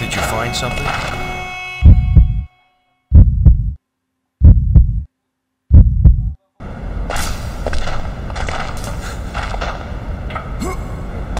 Did you find something?